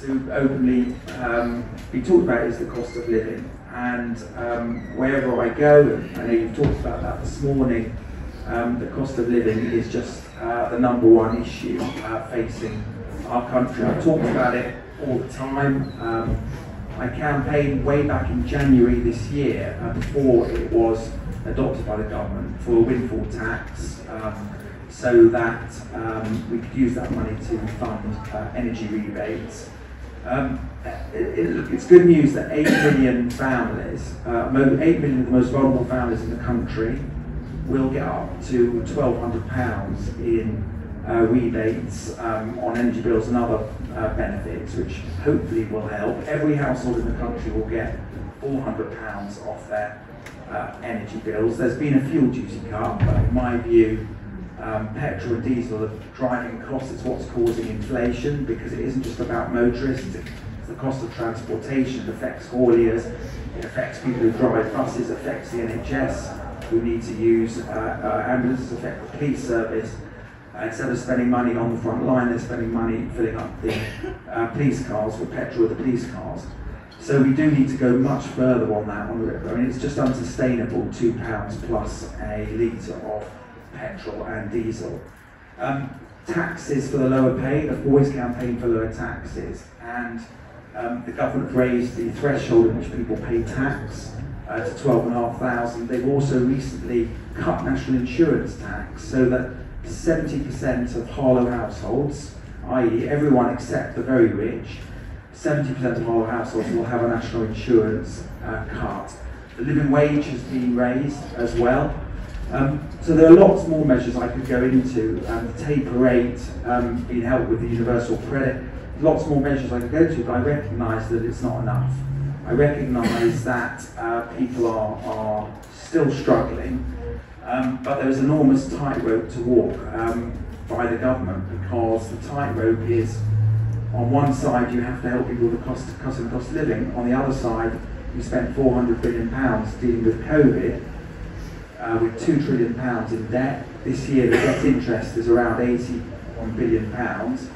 to openly um, be talked about is the cost of living. And um, wherever I go, and I know you've talked about that this morning, um, the cost of living is just uh, the number one issue uh, facing our country. I've talked about it all the time. Um, I campaigned way back in January this year, uh, before it was adopted by the government, for a windfall tax, um, so that um, we could use that money to fund uh, energy rebates. Um, it, it, it's good news that 8 million families, uh, 8 million of the most vulnerable families in the country, will get up to £1,200 in uh, rebates um, on energy bills and other uh, benefits, which hopefully will help. Every household in the country will get £400 off their uh, energy bills. There's been a fuel duty cut, but in my view, um, petrol and diesel are driving costs. It's what's causing inflation because it isn't just about motorists. It's the cost of transportation. It affects hauliers. It affects people who drive buses. It affects the NHS who need to use uh, uh, ambulances. Affect the police service. Uh, instead of spending money on the front line, they're spending money filling up the uh, police cars with petrol with the police cars. So we do need to go much further on that. I mean, it's just unsustainable, two pounds plus a litre of petrol and diesel. Um, taxes for the lower paid, I've always campaigned for lower taxes, and um, the government raised the threshold in which people pay tax uh, to 12,500. They've also recently cut national insurance tax so that 70% of Harlow households, i.e., everyone except the very rich, 70% of Harlow households will have a national insurance uh, cut. The living wage has been raised as well. Um, so there are lots more measures I could go into. Um, the taper rate um, being helped with the universal credit. Lots more measures I could go to, but I recognise that it's not enough. I recognise that uh, people are, are still struggling, um, but there is enormous tightrope to walk um, by the government because the tightrope is on one side you have to help people with the cost, cost of cost of living, on the other side you spent 400 billion pounds dealing with COVID uh, with two trillion pounds in debt. This year, the debt interest is around 81 billion pounds,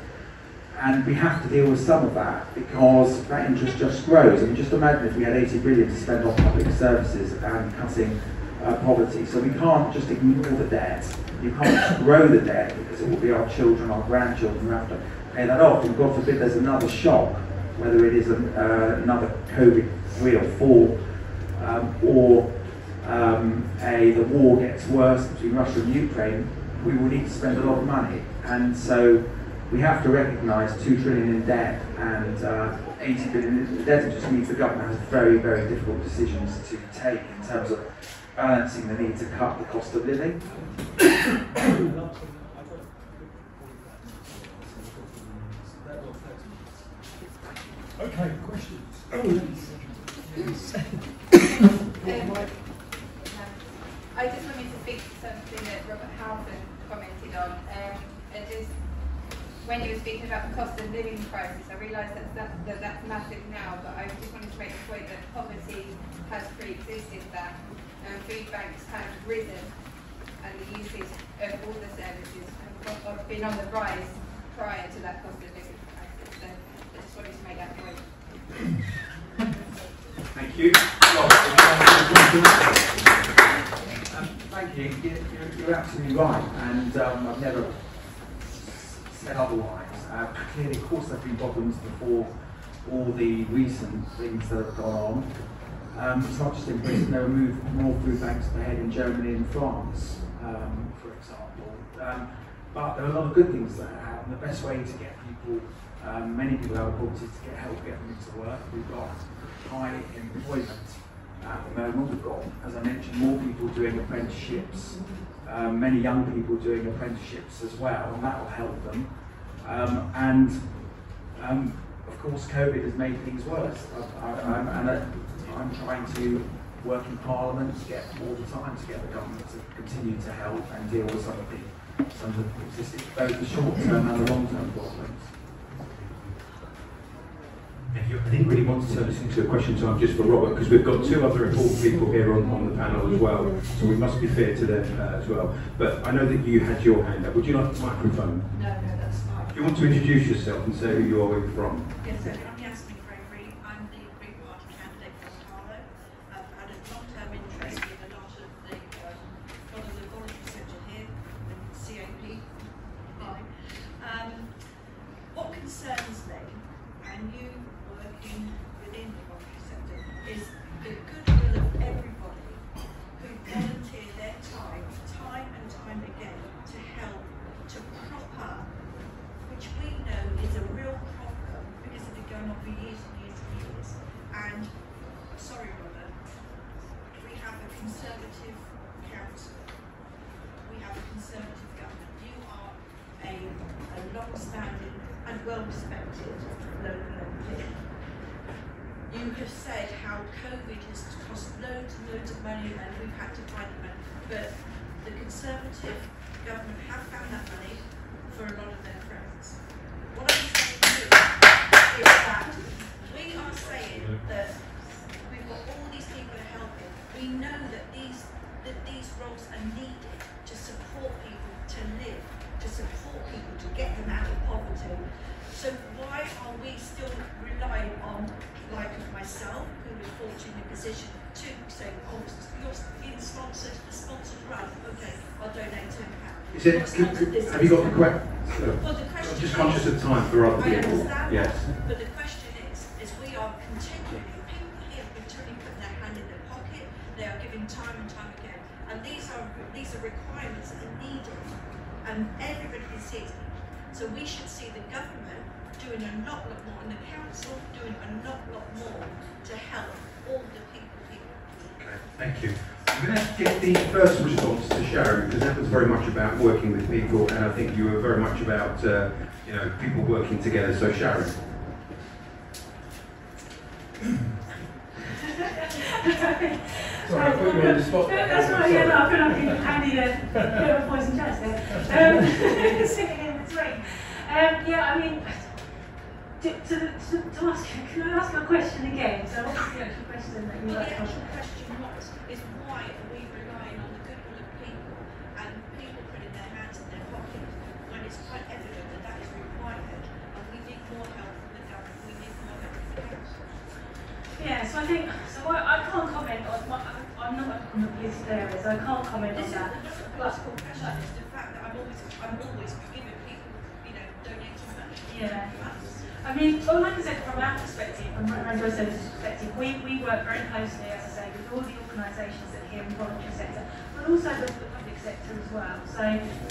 and we have to deal with some of that because that interest just grows. I mean, just imagine if we had 80 billion to spend on public services and cutting uh, poverty. So we can't just ignore the debt. You can't grow the debt because it will be our children, our grandchildren who have to pay that off. And God forbid there's another shock, whether it is a, uh, another COVID three or four, um, or um, a, the war gets worse between Russia and Ukraine, we will need to spend a lot of money. And so we have to recognise two trillion in debt and uh, 80 billion in debt. It just means the government has very, very difficult decisions to take in terms of balancing the need to cut the cost of living. Okay, questions? um, I just wanted to speak to something that Robert Halfon commented on. Um, and when you were speaking about the cost of living crisis, I realised that, that, that that's massive now, but I just wanted to make the point that poverty has pre-existed that. Um, food banks have risen and the usage of all the services have been on the rise prior to that cost of living crisis. So I just wanted to make that point. Thank you. You. You're, you're, absolutely right, and um, I've never said otherwise. Uh, clearly, of course, there have been problems before all the recent things that have gone on. Um, it's not just in Britain, there are more food banks per head in Germany and France, um, for example. Um, but there are a lot of good things that happen. The best way to get people, um, many people out of poverty, to get help, get them into work. We've got high employment at the moment. We've got, as I mentioned, more people doing apprenticeships, um, many young people doing apprenticeships as well, and that will help them. Um, and um, of course, COVID has made things worse. I, I, and I, I'm trying to work in Parliament to get all the time to get the government to continue to help and deal with some of the some of the existing, both the short term and the long term problems. I didn't really want to turn this into a question time just for Robert because we've got two other important people here on, on the panel as well, so we must be fair to them uh, as well. But I know that you had your hand up. Would you like the microphone? No, no, that's fine. Do you want to introduce yourself and say who you are, where you're from? Yes, sir. I'm Yasmin Gregory. I'm the Green Party candidate for Harlow. I've had a long-term interest in a lot of the, um, lot of the voluntary sector here, the CAP. Hi. Um, what concerns me, and you working within the voluntary sector, is the goodwill of everybody who volunteer their time, time and time again, to help to prop up which we know is a real problem because it's been going on for years and years and years. And, sorry Robert, we have a Conservative council. We have a Conservative government. You are a, a long-standing and well-respected local MP. You have said how COVID has cost loads and loads of money we've had to find the money. But the Conservative government have found that money for a lot of their friends. What I'm saying is that we are saying that we've got all these people are helping. We know that these that these roles are needed to support people to live, to support people to get them out of poverty. So why are we still relying on, like myself, who was fortunate in a position to say, oh, you're being sponsored, the sponsored run, okay, I'll donate ten pounds. Is it, have you got the question? Well, the question I'm just is- conscious of time for other I people. understand Yes. that, but the question is, is we are continually, people here continually putting their hand in their pocket, they are giving time and time again, and these are, these are requirements that are needed, and everybody can see it. So we should see the government doing a lot, lot more, and the council doing a lot, lot more to help all the people here. Okay, Thank you. I'm going to get the first response to Sharon because that was very much about working with people, and I think you were very much about uh, you know people working together. So Sharon, Sorry, I put you on the spot. there. That's right, yeah, no, I feel like you handy a bit of a poison chest there. Um, sitting in between. Um, yeah, I mean, to, to, to, to ask, can I ask a question again? So what's the actual question that you Well, like the actual question was, is why are we relying on the goodwill of people and people putting their hands in their pockets when it's quite evident that that is required and we need more help from the government, we need more help from the council. Yeah, so I think, so I, I can't comment on, my, I'm not on the political areas, I can't comment This on is that. not a political question, it's the fact that I'm always, I'm always giving people, you know, donating money. Yeah. I mean, well, like I said, from our perspective, from Rainbow Services perspective, we, we work very closely, as I say, with all the organisations that are here in the voluntary sector, but also the, the public sector as well. So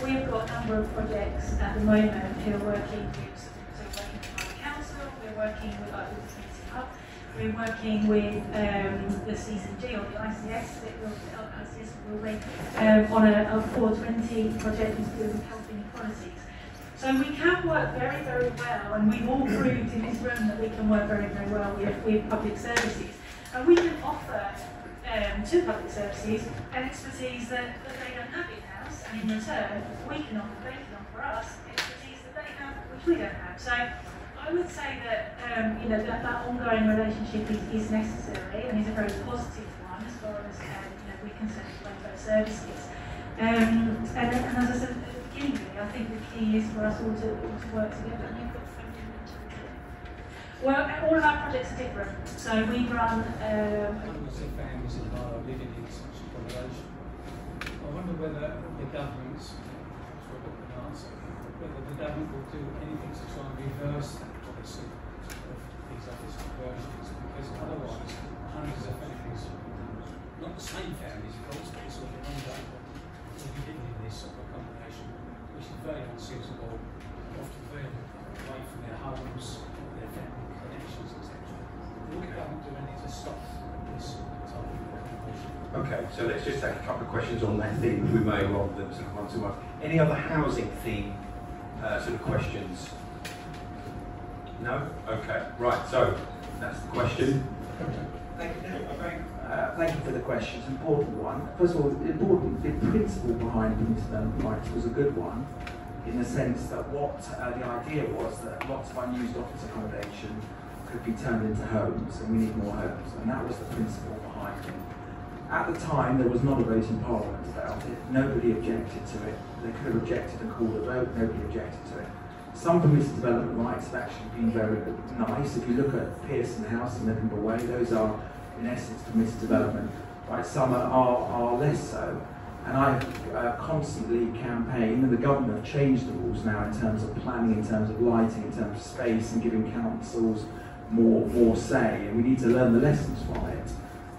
we've got a number of projects at the moment who are working with, so we're working with the council, we're working with like the Community Hub, we're working with um, the CCG or the ICS, that will, ICS will be um, on a, a 420 project to do with health inequalities. So we can work very, very well, and we've all proved in this room that we can work very, very well with, with public services. And we can offer um, to public services an expertise that, that they don't have in-house, and in return, we can offer, they can offer us expertise that they have, which we don't have. So I would say that, um, you know, that, that ongoing relationship is, is necessary and is a very positive one as far as, um, you know, we can with welfare services. Um, and, and as I said I think the key is for us all to, all to work together. Well, all of our projects are different. So we run, um, families in Harlow living in such accommodation. I wonder whether the government's, answer, whether the government will do anything to try and reverse that policy of these office conversions, because otherwise hundreds of families, not the same families, of course, but sort of ongoing, will be living in this sort of accommodation, very unsuitable, often very away from their homes, their family connections, etc. Will the government do anything to stop this type of accommodation? okay. So let's just take a couple of questions on that theme, we may, rather than sort of one to one. Any other housing theme uh, sort of questions? No. Okay. Right. So that's the question. Thank you, uh, thank you for the question. It's an important one. First of all, the important, the principle behind the intermittent rights was a good one, in the sense that what uh, the idea was that lots of unused office accommodation could be turned into homes, and we need more homes, and that was the principle behind it. At the time, there was not a vote in Parliament about it. Nobody objected to it. They could have objected and called a vote. Nobody objected to it. some permitted development rights have actually been very nice. If you look at Pearson House and Edinburgh Way, those are in essence permitted development rights. Some are, are less so. And I uh, constantly campaign, and the government have changed the rules now in terms of planning, in terms of lighting, in terms of space, and giving councils more more say. And we need to learn the lessons from it,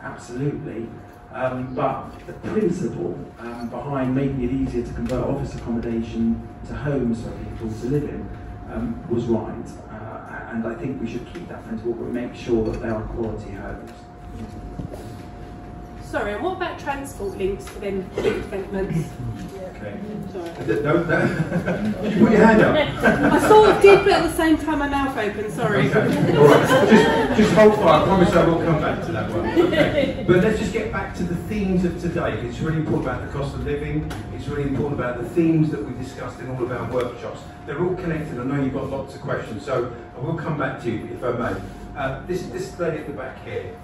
absolutely. Um, but the principle um, behind making it easier to convert office accommodation to homes for people to live in um, was right. Uh, and I think we should keep that principle, but make sure that they are quality homes. Sorry, and what about transport links within developments? Okay. Sorry. Uh, No, no. Put your hand up. I sort of did, but at the same time my mouth open, sorry. Okay. All right. Just, just hold fire. I promise I will come back to that one. Okay. But let's just get back to the themes of today. It's really important about the cost of living. It's really important about the themes that we discussed in all of our workshops. They're all connected. I know you've got lots of questions, so I will come back to you if I may. Uh, this this lady at the back here.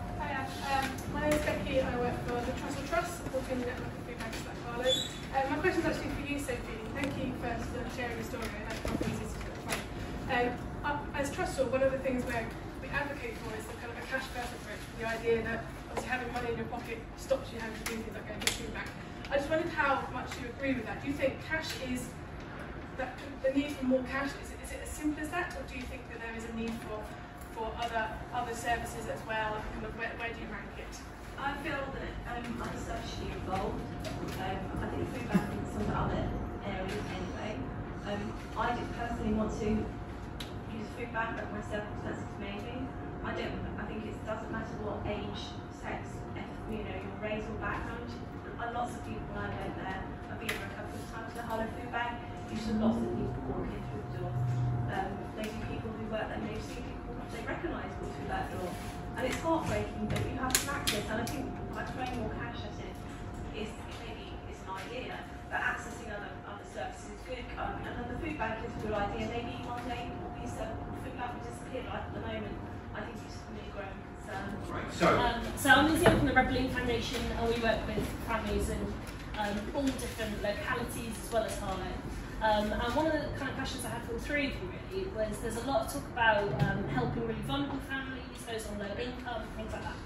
My name is Becky. I work for the Trussell Trust, supporting the network of food banks like Harlow. Um, my question is actually for you, Sophie. Thank you first for sharing your story. I know it's is fun. Um, uh, as Trussell, one of the things where we advocate for is the kind of a cash first approach. The idea that obviously having money in your pocket stops you having to do things like going to food bank. I just wondered how much you agree with that. Do you think cash is that the need for more cash? Is it, is it as simple as that, or do you think that there is a need for for other other services as well? Kind of where, where do you rank it? I feel that um, I'm socially involved. Um, I think food bank in some other areas anyway. Um, I just personally want to use food bank, but my circumstances maybe. I don't. I think it doesn't matter what age, sex, you know, your race or background. And lots of people I know there. I've been there a couple of times to the Harlow Food Bank. You see lots of people walking through the door. Um, maybe people who work there, they've seen they recognise through that door. And it's heartbreaking that you have some access. And I think by throwing more cash at it is maybe is an idea, but accessing other other services is good. Um, and then the food bank is a good idea. Maybe one day these uh, food bank will disappear. Like at the moment, I think it's really growing concern. Right. So. Um, so I'm Lizzie from the Red Balloon Foundation and we work with families in um, all different localities as well as Harlow. Um, and one of the kind of questions I had for all three of you really was there's a lot of talk about um, helping really vulnerable families, those on low income, things like that.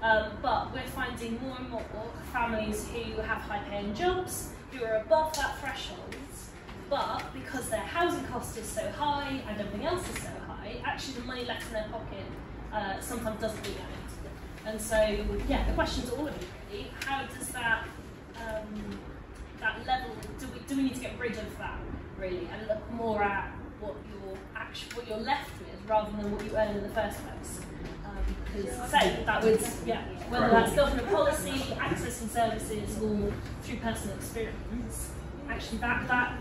Um, but we're finding more and more families who have high paying jobs, who are above that threshold, but because their housing cost is so high and everything else is so high, actually the money left in their pocket uh, sometimes doesn't mean anything. And so, yeah, the question to all of you really, how does that um, that level do we do we need to get rid of that really and look more at what you're actually what you're left with rather than what you earn in the first place? Um, because say that would yeah, whether that's government policy, accessing services or through personal experience, actually that that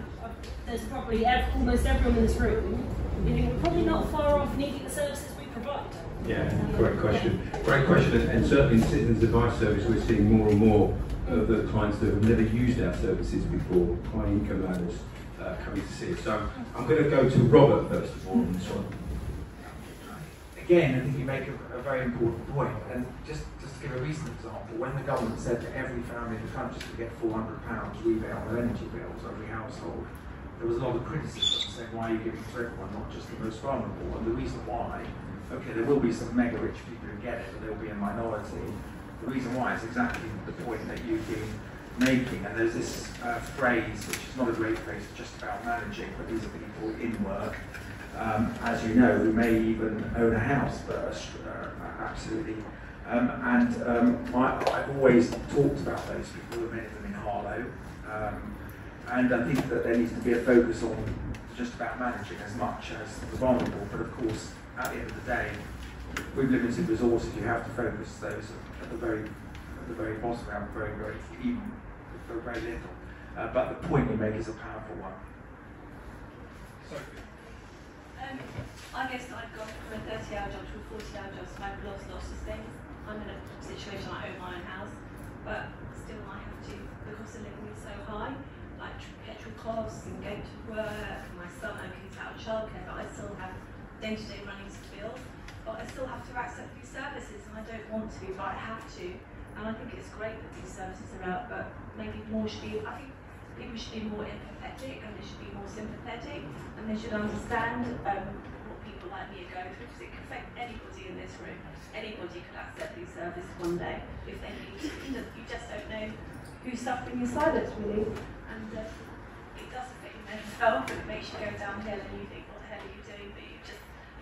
there's probably ev- almost everyone in this room, you know, we're probably not far off needing the services we provide. Yeah, great question. Great question, and, and certainly in Citizens Advice Service, we're seeing more and more of the clients that have never used our services before, high income earners, uh, coming to see us. So I'm going to go to Robert first of all on this one. Again, I think you make a, a very important point, and just, just to give a recent example, when the government said that every family in the country could get £400 rebate on their energy bills, every household, there was a lot of criticism saying, why are you giving it to everyone, not just the most vulnerable? And the reason why, okay, there will be some mega rich people who get it, but there will be a minority. The reason why is exactly the point that you've been making, and there's this uh, phrase, which is not a great phrase, just about managing, but these are people in work, um, as you know, who may even own a house, but are uh, absolutely. Um, and um, I, I've always talked about those people, many of them in Harlow. Um, and I think that there needs to be a focus on just about managing as much as the vulnerable. But of course, at the end of the day, with limited resources, you have to focus those at the very, at the very bottom, out very, very, even for very little. Uh, but the point you make is a powerful one. Um, I guess I've gone from a 30 hour job to a 40 hour job, so I've lost lots of things. I'm in a situation I own my own house, but still I have to, the cost of living is so high, like petrol costs and going to work, and my son, okay, he's out of childcare, but I still have day to day running to bills, but I still have to accept these services, and I don't want to, but I have to. And I think it's great that these services are out, but maybe more should be, I think people should be more empathetic and they should be more sympathetic and they should understand um, what people like me are going through because it can affect anybody in this room. Anybody could accept these services one day if they need to. You just- don't know who's suffering in silence, really. And uh, it does affect mental health and it makes you go downhill and you think, what the hell are you doing? But you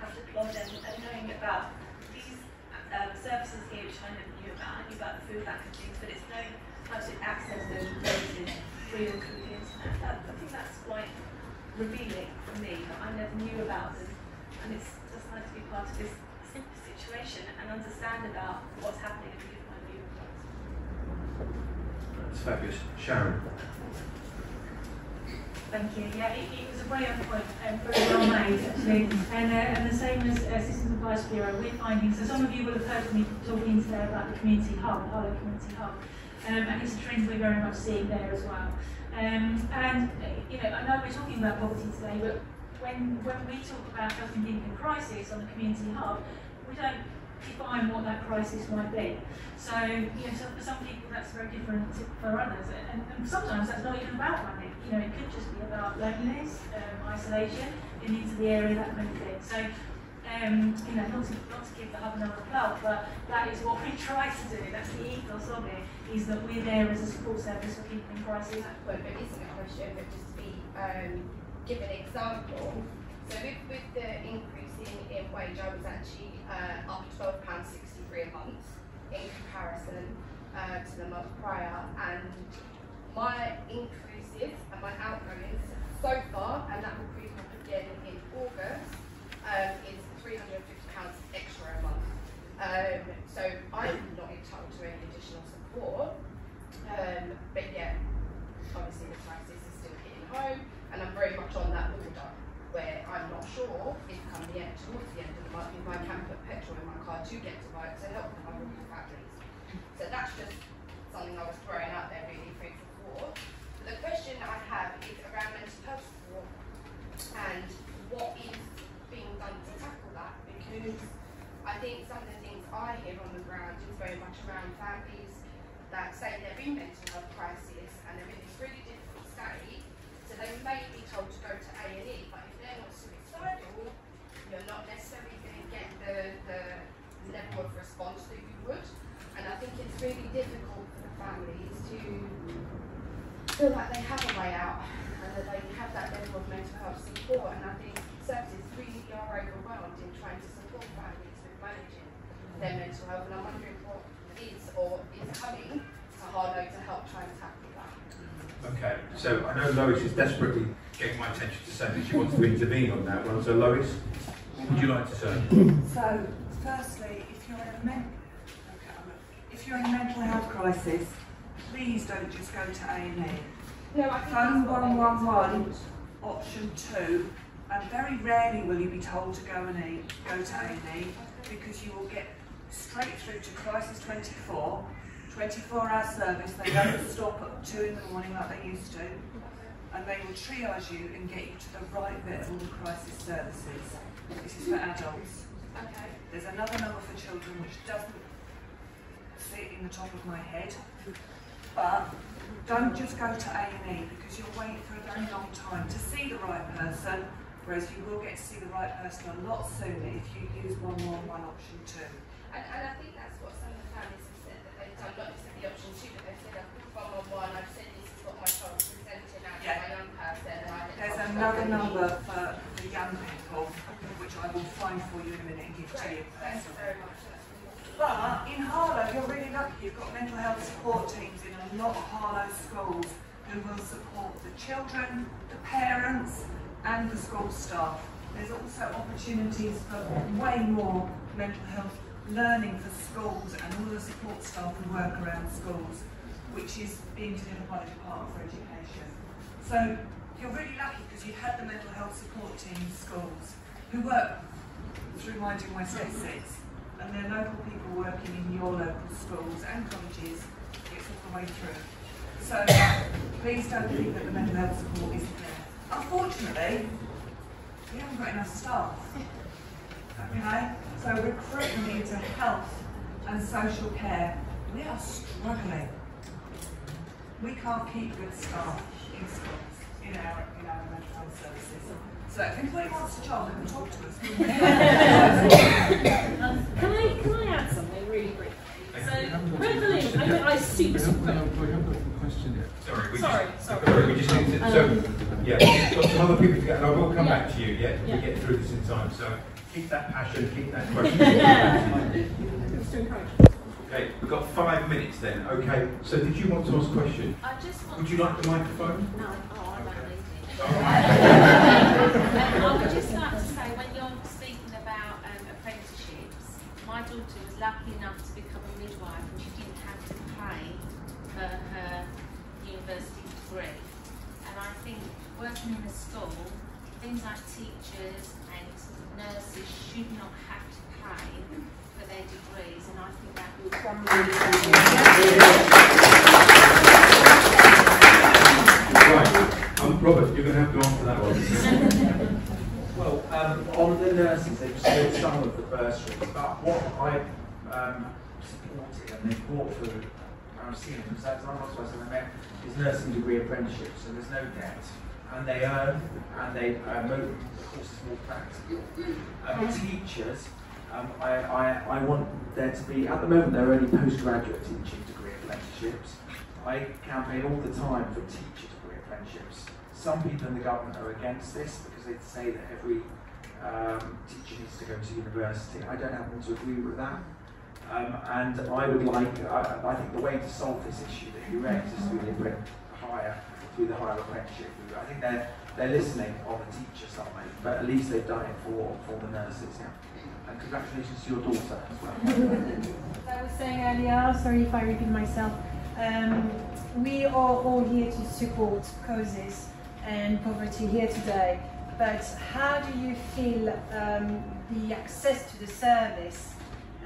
have to plod and, knowing about these um, services here, which I never knew about. I knew about the food bank and things, but it's knowing how to access those places through the internet. That, I think that's quite revealing for me that I never knew about them. And it's just nice to be part of this situation and understand about what's happening and give my view. That's fabulous. Sharon. Thank you. Yeah, it, it was a on point, um, very well made actually. And, uh, and the same as uh, Citizens Advice Bureau, we're finding, so some of you will have heard me talking today about the community hub, Harlow Community Hub. Um, and it's a trend we're very much seeing there as well. Um, and, you know, I know we're talking about poverty today, but when, when we talk about helping people in crisis on the community hub, we don't define what that crisis might be. So, you know, so for some people that's very different for others, and, and sometimes that's not even about money. You know, it could just be about loneliness, um, isolation, getting into the area, that kind of thing. So, um, you know, not to, not to give the hub another plug, but that is what we try to do. That's the ethos of it, is that we're there as a support service for people in crisis. But it isn't a question, but just to be um, give an example. So with, with the increase in, wage, I was actually uh, up twelve pounds sixty three a month in comparison uh, to the month prior, and my increases and my outgoings so far, and that will creep up again in August, um, is three hundred and fifty pounds extra a month. Um, so I'm not entitled to any additional support, um, but yeah, obviously the crisis is still hitting home, and I'm very much on that order where I'm not sure if come the end, towards the end of the month, if I can put petrol in my car to get to work to help the vulnerable families. So that's just something I was throwing out there really food for. But the question I have is around mental health support and what is being done to tackle that because I think some of the things I hear on the ground is very much around families that say they're in mental health crisis and they're in this really difficult state, so they may be told to go to A&E, but if they're not suicidal, you're not necessarily going to get the, the level of response that you would. And I think it's really difficult for the families to feel like they have a way out and that they have that level of mental health support. And I think services really are overwhelmed in trying to support families with managing their mental health. And I'm wondering what is or is coming to Harlow to help try and tackle that. Okay, so I know Lois is desperately getting my attention to say that she wants to intervene on that one. So Lois, what would you like to say? So, firstly, if you're in a men- okay, if you're in a mental health crisis, please don't just go to A and E. No, I Phone that's what they one one one, option two, and very rarely will you be told to go and e, go to A and E because you will get straight through to Crisis 24, 24 hour service. They don't stop at two in the morning like they used to, and they will triage you and get you to the right bit of all the crisis services. This is for adults. Okay. There's another number for children which doesn't sit in the top of my head. But don't just go to A&E because you'll wait for a very long time to see the right person, whereas you will get to see the right person a lot sooner if you use 111 option 2. And, and I think that's what some of the families have said that they've done, not option two, but they've said I've put one on one, I've said this is what my child's presenting as Yeah. my young person, I There's to another number for the young people, which I will find for you in a minute and give to Great, you thank you personally. very much. But in Harlow, you're really lucky. You've got mental health support teams in a lot of Harlow schools who will support the children, the parents, and the school staff. There's also opportunities for way more mental health learning for schools and all the support staff who work around schools, which is being delivered by the Department for Education. So you're really lucky because you've had the mental health support team in schools who work through Mind in West Essex and they're local people working in your local schools and colleges. It's all the way through. So please don't think that the mental health support isn't there. Unfortunately, we haven't got enough staff. Okay? So recruitment into health and social care, we are struggling. we can't keep good staff in schools, in our, in our mental health services. So if anybody wants a job, they can talk to us. Um, can I can I add something really briefly? So Revelin, I mean, I super super quick. Sorry, we Sorry, just, sorry. we just need to, so, yeah, we've got some other people to go, and I will come back to you, yeah, Yeah. we get through this in time, so keep that passion, keep that question. Just to encourage. Okay, we've got five minutes then, okay, so did you want to ask a question? I just want Would you like the microphone? No, oh, I don't need it. Oh. um, I would just like to say, when you're speaking about um, apprenticeships, my daughter was lucky enough to become a midwife and she didn't have to pay for her university degree. And I think working in a school, things like teachers and nurses should not have to pay for their degrees, and I think that would Right, um, Robert, you're going to have to answer that one. Well, um, on the nurses, they've split some of the bursaries, but what I've um, supported and they've through, I've seen it, because that's not supposed to met, is nursing degree apprenticeships, so there's no debt, and they earn, and they uh, move the courses more practical. Um, teachers, um, I, I, I want there to be, at the moment, there are only postgraduate teaching degree apprenticeships. I campaign all the time for teacher degree apprenticeships. Some people in the government are against this because they say that every um, teacher needs to go to university. I don't happen to agree with that. Um, and I would like, I, I think the way to solve this issue that raised is through the higher, through the higher apprenticeship. I think they're, they're listening on the teacher side, but at least they've done it for, for the nurses. And congratulations to your daughter as well. I was saying earlier, sorry if I repeat myself, um, we are all here to support causes and poverty here today. But how do you feel um, the access to the service?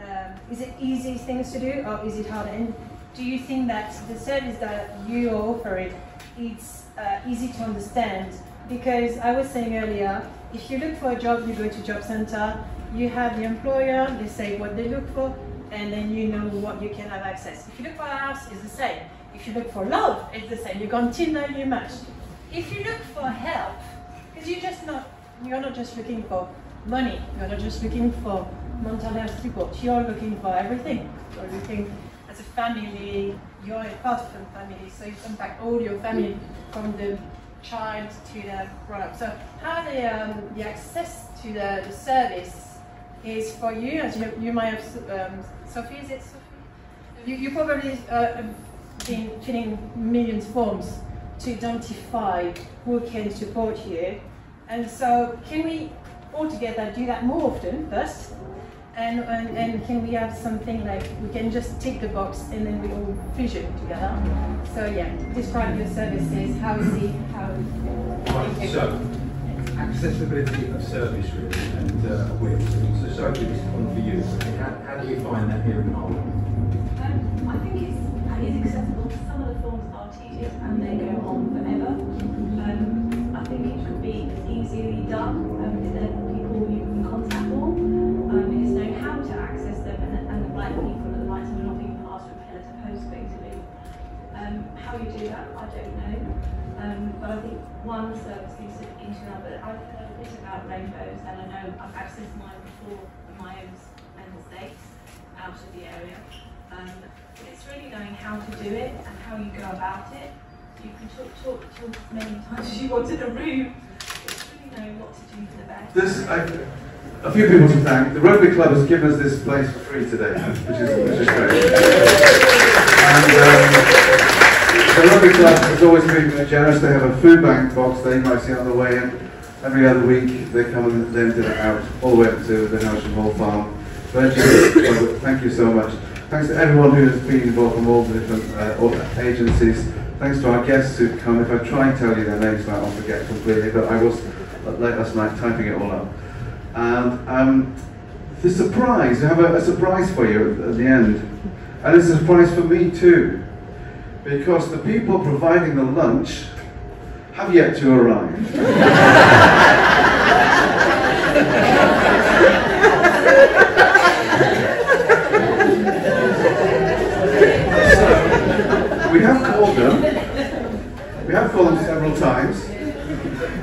Um, is it easy things to do or is it hard? And do you think that the service that you are offering it's uh, easy to understand? Because I was saying earlier, if you look for a job, you go to job center, you have the employer, they say what they look for, and then you know what you can have access. If you look for a house, it's the same. If you look for love, it's the same. You go on Tinder, you match. If you look for help, because you're just not, you're not just looking for money. You're not just looking for health support. You're looking for everything. You're looking as a family. You're a part of a family, so you impact all your family from the child to the grown-up. So how the um, the access to the, the service is for you, as you, you might have, um, Sophie, is it Sophie? You, you probably uh, been filling millions of forms to identify who can support you. And so can we all together do that more often first? And, and, and can we have something like we can just tick the box and then we all fusion together? So yeah, describe your services, how is it, how Right, so, accessibility of service really, and uh, awareness. So Sophie, this is one for you. How, how do you find that here in Hull? Um, I think it's, it is accessible. Some of the forms are tedious and they go on forever. Don't know. Um, but I think one service needs to into another. I've heard a bit about rainbows and I know I've accessed mine before in my own mental states out of the area. Um, it's really knowing how to do it and how you go about it. You can talk, talk, talk as many times as you want in a room. It's really knowing what to do for the best. This, I, a few people to thank. The Rugby Club has given us this place for free today, which is, which is great. And um, Rugby Club has always been very generous. They have a food bank box that you might see on the way in. Every other week they come and they empty it out all the way up to the Nelson Hall Farm. Thank you so much. Thanks to everyone who has been involved from all the different uh, all the agencies. Thanks to our guests who've come. If I try and tell you their names I'll forget completely, but I was late last night typing it all up. And um, the surprise, I have a, a surprise for you at the end. And it's a surprise for me too, because the people providing the lunch have yet to arrive. So, we have called them, We have called them several times.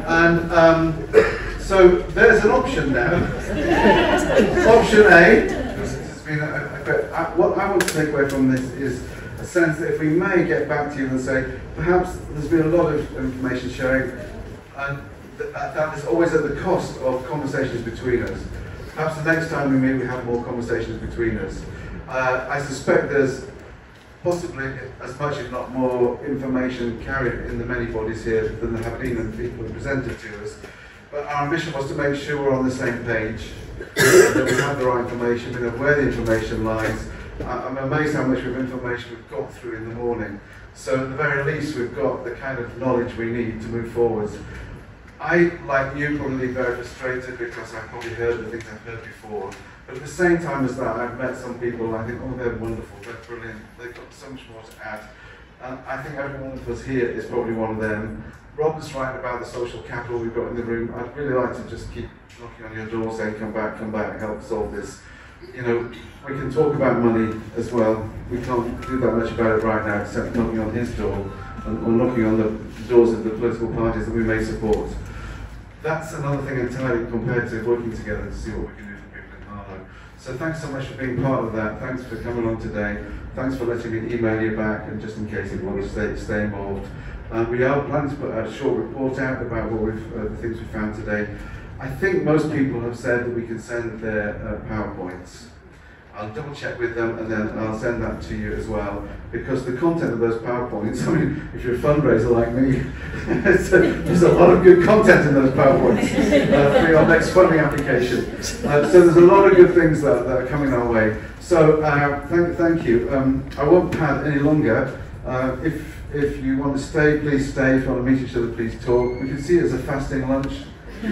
And um, so there's an option now. option A. This has been a, a, a, what I want to take away from this is a sense that if we may get back to you and say, perhaps there's been a lot of information sharing, and th- that is always at the cost of conversations between us. Perhaps the next time we meet, we have more conversations between us. Uh, I suspect there's possibly as much, if not more, information carried in the many bodies here than there have been and people presented to us. But our mission was to make sure we're on the same page, that we have the right information, we know where the information lies. I'm amazed how much of information we've got through in the morning. So at the very least, we've got the kind of knowledge we need to move forwards. I, like you, probably very frustrated because I've probably heard the things I've heard before. But at the same time as that, I've met some people I think, oh, they're wonderful, they're brilliant, they've got so much more to add. And I think every one of us here is probably one of them. Rob was right about the social capital we've got in the room. I'd really like to just keep knocking on your door saying, come back, come back, help solve this. You know, we can talk about money as well. We can't do that much about it right now except knocking on his door and, or knocking on the doors of the political parties that we may support. That's another thing entirely compared to working together to see what we can do for people in Harlow. So thanks so much for being part of that. Thanks for coming on today. Thanks for letting me email you back and just in case you want to stay, stay involved. Um, we are planning to put a short report out about what we've, uh, the things we found today. I think most people have said that we can send their uh, PowerPoints. I'll double check with them and then I'll send that to you as well because the content of those PowerPoints, I mean, if you're a fundraiser like me, there's a lot of good content in those PowerPoints uh, for your next funding application. Uh, so there's a lot of good things that, that are coming our way. So uh, thank, thank you. Um, I won't pad any longer. Uh, if, if you want to stay, please stay. If you want to meet each other, please talk. We can see it as a fasting lunch. Um,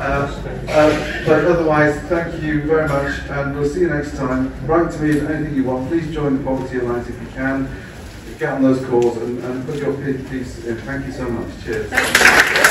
uh, uh, but otherwise, thank you very much, and we'll see you next time. Write to me if anything you want. Please join the Poverty Alliance if you can. Get on those calls and, and put your piece in. Thank you so much. Cheers.